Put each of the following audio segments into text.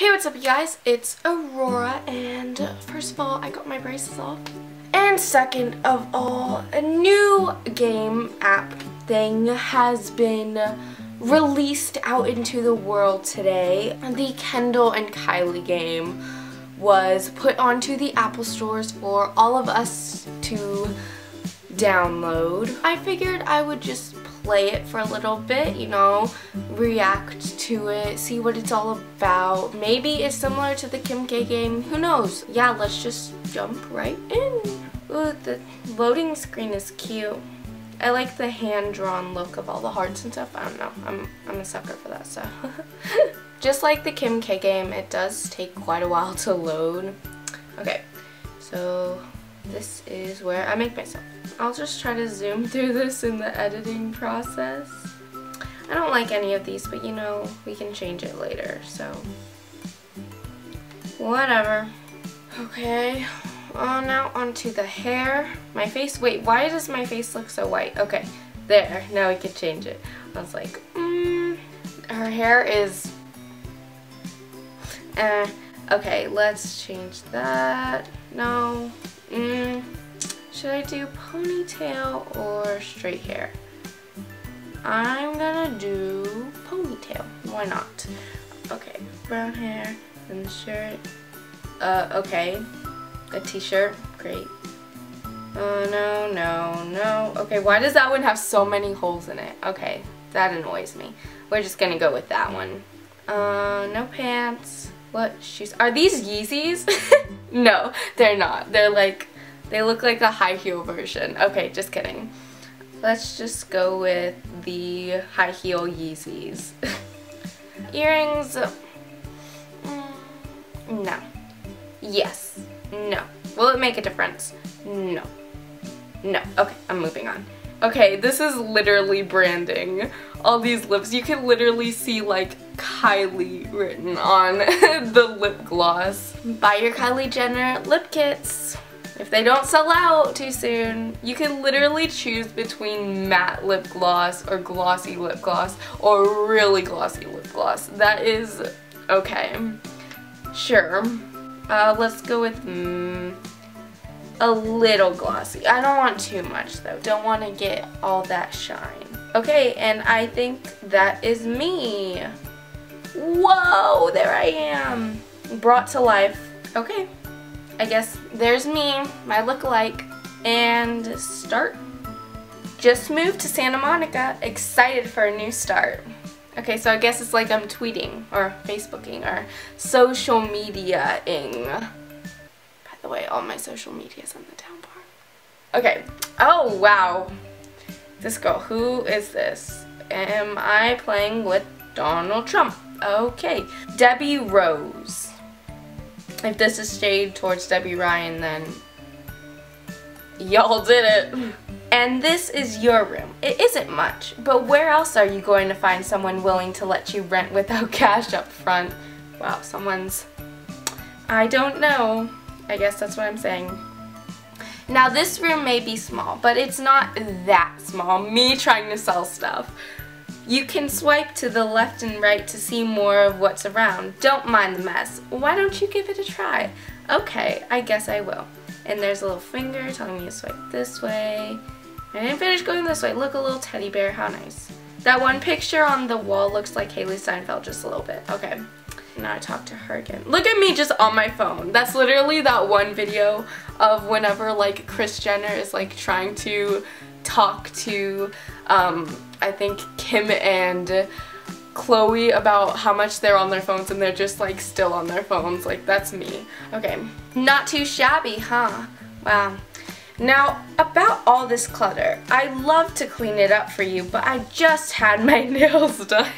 Hey, what's up you guys? It's Aurora and first of all, I got my braces off. And second of all, a new game app thing has been released out into the world today. The Kendall and Kylie game was put onto the Apple stores for all of us to download. I figured I would just play it for a little bit, you know, react to it, see what it's all about. Maybe it's similar to the Kim K game, who knows? Yeah, let's just jump right in. Ooh, the loading screen is cute. I like the hand-drawn look of all the hearts and stuff. I don't know. I'm, I'm a sucker for that stuff. Just like the Kim K game, it does take quite a while to load. Okay, so this is where I make myself. I'll just try to zoom through this in the editing process. I don't like any of these, but you know, we can change it later, so whatever. Okay, Oh, now onto the hair. My face, wait, why does my face look so white? Okay, there, now we can change it. I was like, mm, her hair is, eh. Okay, let's change that. No, mm, should I do ponytail or straight hair? I'm gonna do ponytail. Why not? Okay, brown hair and the shirt. Uh, okay, a t-shirt. Great. Oh, no, no, no. Okay, why does that one have so many holes in it? Okay, that annoys me. We're just gonna go with that one. Uh, no pants. What shoes? Are these Yeezys? no, they're not. They're like, they look like a high heel version. Okay, just kidding. Let's just go with the high heel Yeezys. Earrings. Mm, no. Yes. No. Will it make a difference? No. No. Okay, I'm moving on. Okay, this is literally branding. All these lips. You can literally see like Kylie written on the lip gloss. Buy your Kylie Jenner lip kits. If they don't sell out too soon, you can literally choose between matte lip gloss or glossy lip gloss or really glossy lip gloss. That is okay. Sure. Uh, let's go with mm, a little glossy. I don't want too much though. Don't want to get all that shine. Okay, and I think that is me. Whoa, there I am. Brought to life. Okay, I guess there's me, my look-alike, and start. Just moved to Santa Monica, excited for a new start. Okay, so I guess it's like I'm tweeting or Facebooking or social media-ing. By the way, all my social media is in the down bar. Okay. Oh, wow. This girl, who is this? Am I playing with Donald Trump? Okay. Debbie Rose. If this is shade towards Debby Ryan, then y'all did it. And this is your room. It isn't much, but where else are you going to find someone willing to let you rent without cash up front? Wow, someone's... I don't know. I guess that's what I'm saying. Now this room may be small, but it's not that small. Me trying to sell stuff. You can swipe to the left and right to see more of what's around. Don't mind the mess. Why don't you give it a try? Okay, I guess I will. And there's a little finger telling me to swipe this way. I didn't finish going this way. Look, a little teddy bear. How nice. That one picture on the wall looks like Hailee Steinfeld just a little bit. Okay. Now I talk to her again. Look at me just on my phone. That's literally that one video of whenever like Kris Jenner is like trying to talk to um, I think Kim and Khloe about how much they're on their phones and they're just like still on their phones. Like that's me. Okay. Not too shabby, huh? Wow. Now, about all this clutter, I love to clean it up for you, but I just had my nails done.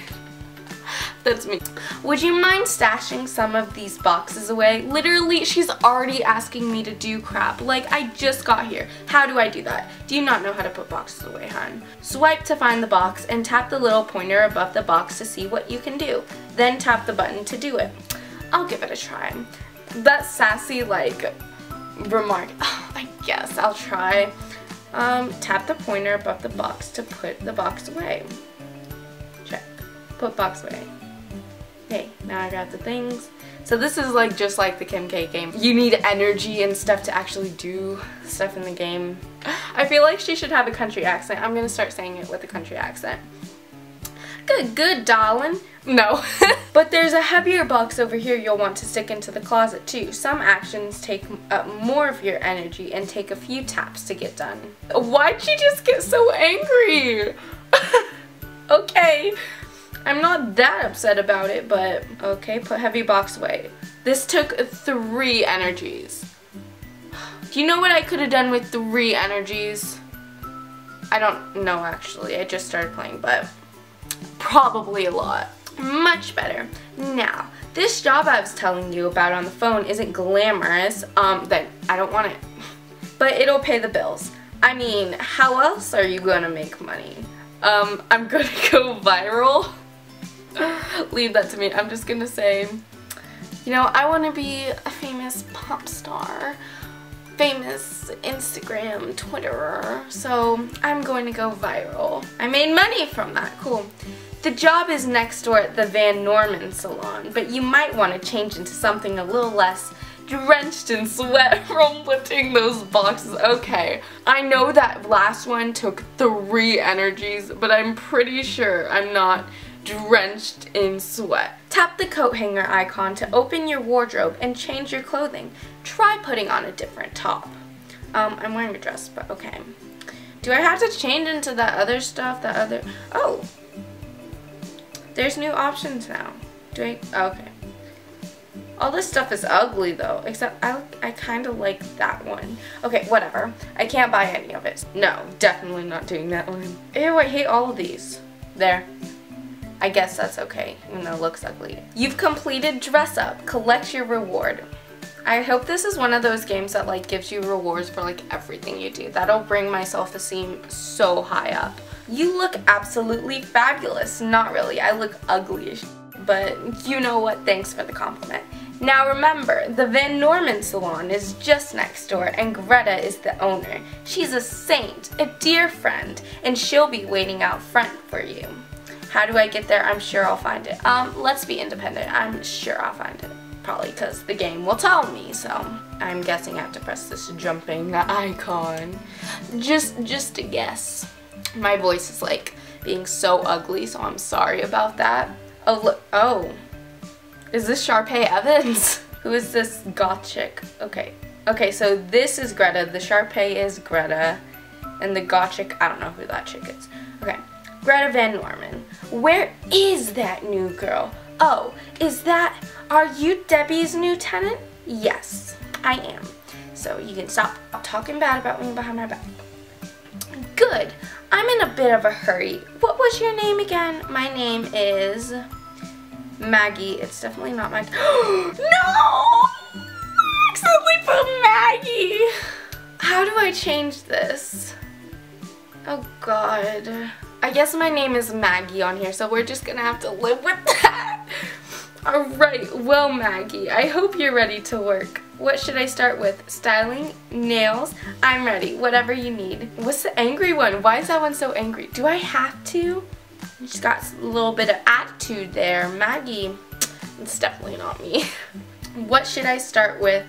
That's me. Would you mind stashing some of these boxes away? Literally, she's already asking me to do crap. Like, I just got here. How do I do that? Do you not know how to put boxes away, hon? Swipe to find the box and tap the little pointer above the box to see what you can do. Then tap the button to do it. I'll give it a try. That sassy, like, remark. I guess I'll try. Um, tap the pointer above the box to put the box away. Check. Put box away. Okay, now I got the things. So this is like just like the Kim K game. You need energy and stuff to actually do stuff in the game. I feel like she should have a country accent. I'm gonna start saying it with a country accent. Good, good, darling. No. but there's a heavier box over here you'll want to stick into the closet too. Some actions take up more of your energy and take a few taps to get done. Why'd she just get so angry? okay. I'm not that upset about it, but okay, put heavy box away. This took three energies. Do you know what I could have done with three energies? I don't know actually, I just started playing, but probably a lot. Much better. Now, this job I was telling you about on the phone isn't glamorous, um, then I don't want it. But it'll pay the bills. I mean, how else are you gonna make money? Um, I'm gonna go viral. Leave that to me. I'm just gonna say, you know, I want to be a famous pop star, famous Instagram Twitterer, so I'm going to go viral. I made money from that. Cool. The job is next door at the Van Norman salon, but you might want to change into something a little less drenched in sweat from lifting those boxes. Okay, I know that last one took three energies, but I'm pretty sure I'm not drenched in sweat. Tap the coat hanger icon to open your wardrobe and change your clothing. Try putting on a different top. Um, I'm wearing a dress, but okay. Do I have to change into that other stuff, that other, oh. There's new options now. Do I, okay. All this stuff is ugly though, except I, I kind of like that one. Okay, whatever. I can't buy any of it. No, definitely not doing that one. Ew, I hate all of these. There. I guess that's okay, even though it looks ugly. You've completed Dress Up. Collect your reward. I hope this is one of those games that like gives you rewards for like everything you do. That'll bring my self-esteem so high up. You look absolutely fabulous. Not really, I look ugly but you know what, thanks for the compliment. Now remember, the Van Norman salon is just next door and Greta is the owner. She's a saint, a dear friend, and she'll be waiting out front for you. How do I get there? I'm sure I'll find it. Um, let's be independent. I'm sure I'll find it. Probably because the game will tell me, so I'm guessing I have to press this jumping icon. Just, just a guess. My voice is like being so ugly, so I'm sorry about that. Oh, look, oh. Is this Sharpay Evans? Who is this goth chick? Okay. Okay, so this is Greta, the Sharpay is Greta, and the goth chick, I don't know who that chick is. Okay. Greta Van Norman. Where is that new girl? Oh, is that, are you Debbie's new tenant? Yes, I am. So you can stop talking bad about me behind my back. Good. I'm in a bit of a hurry. What was your name again? My name is Maggie. It's definitely not Maggie. no! accidentally put Maggie! How do I change this? Oh god. I guess my name is Maggie on here, so we're just gonna have to live with that. Alright, well Maggie, I hope you're ready to work. What should I start with? Styling? Nails? I'm ready, whatever you need. What's the angry one? Why is that one so angry? Do I have to? She's got a little bit of attitude there. Maggie, it's definitely not me. what should I start with?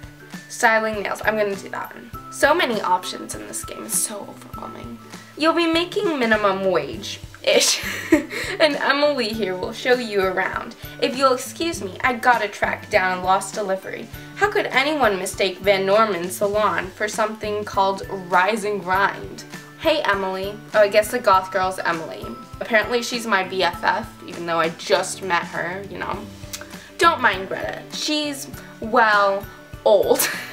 Styling nails. I'm gonna do that one. So many options in this game. It's so overwhelming. You'll be making minimum wage ish. and Emily here will show you around. If you'll excuse me, I gotta track down Lost Delivery. How could anyone mistake Van Norman's salon for something called Rise and Grind? Hey Emily. Oh, I guess the goth girl's Emily. Apparently she's my BFF, even though I just met her, you know. Don't mind Greta. She's, well, old.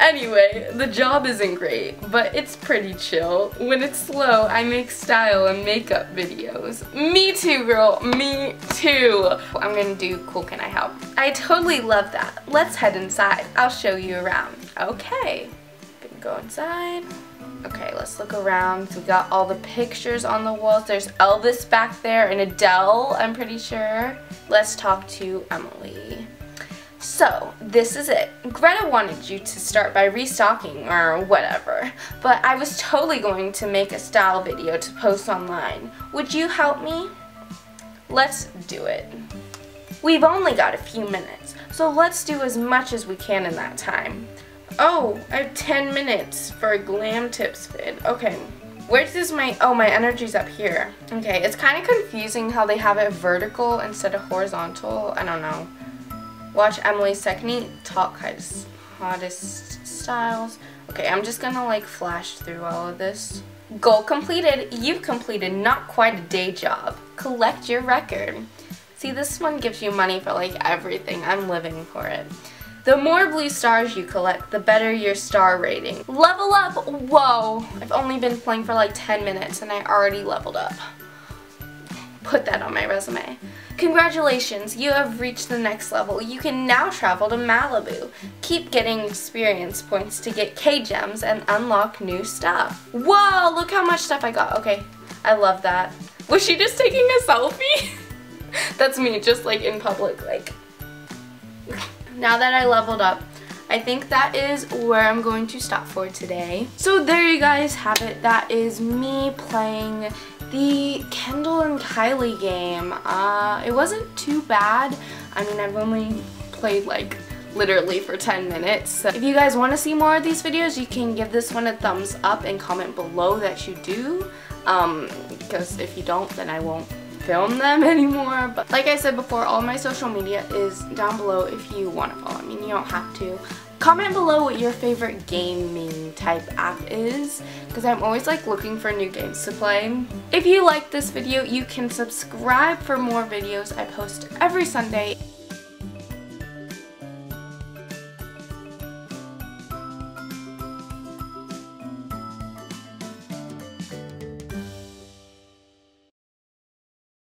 Anyway, the job isn't great, but it's pretty chill. When it's slow, I make style and makeup videos. Me too, girl. Me too. I'm gonna do Cool Can I Help? I totally love that. Let's head inside. I'll show you around. Okay. Gonna go inside. Okay, let's look around. we got all the pictures on the walls. There's Elvis back there and Adele, I'm pretty sure. Let's talk to Emily. So, this is it. Greta wanted you to start by restocking or whatever, but I was totally going to make a style video to post online. Would you help me? Let's do it. We've only got a few minutes, so let's do as much as we can in that time. Oh, I have 10 minutes for a glam tips vid. Okay, where does my, oh, my energy's up here. Okay, it's kind of confusing how they have it vertical instead of horizontal. I don't know. Watch Emily's technique, talk hottest, hottest styles. Okay, I'm just gonna like flash through all of this. Goal completed. You've completed not quite a day job. Collect your record. See, this one gives you money for like everything. I'm living for it. The more blue stars you collect, the better your star rating. Level up! Whoa! I've only been playing for like 10 minutes and I already leveled up. Put that on my resume. Congratulations, you have reached the next level. You can now travel to Malibu. Keep getting experience points to get K-Gems and unlock new stuff. Whoa, look how much stuff I got. Okay, I love that. Was she just taking a selfie? That's me, just like in public, like now that I leveled up, I think that is where I'm going to stop for today. So there you guys have it. That is me playing the Kendall and Kylie game. Uh, it wasn't too bad. I mean, I've only played like literally for 10 minutes. So if you guys want to see more of these videos, you can give this one a thumbs up and comment below that you do. Um, because if you don't, then I won't film them anymore. But like I said before, all my social media is down below if you want to follow me. You don't have to. Comment below what your favorite gaming type app is because I'm always like looking for new games to play. If you like this video, you can subscribe for more videos I post every Sunday.